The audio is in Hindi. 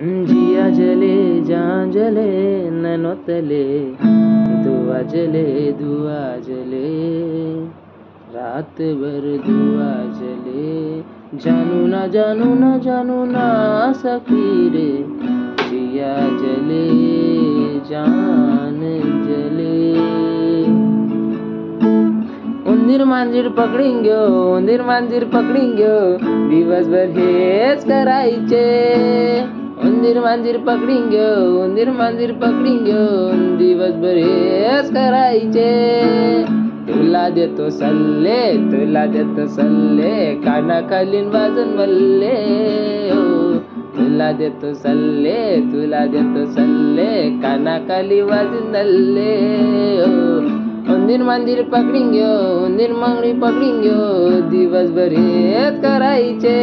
जिया जले जान जले नैनोतले दुआ जले दुआ जले। रात भर दुआ जले। जानू ना जानू ना जानू ना सखी रे जिया जले, जान जले। उंदीर मांजर पकडीन गयो उंदीर मांजर पकडीन गयो दिवसभर हेच करायचे उंदीर मांजर पकडीन गयो उंदीर मांजर पकडीन गयो दिवसभर हेच करायचे। तुला देतो सल्ले, तुला देतो सल्ले, कानाखालीन वाजून मल्ले हो तुला देतो सल्ले, तुला देतो सल्ले, कानाखाली वाजून नल्ले उंदीर मांदीर पकडीन गयो उंदीर मांगडी पकडीन गयो दिवसभर हेच करायचे।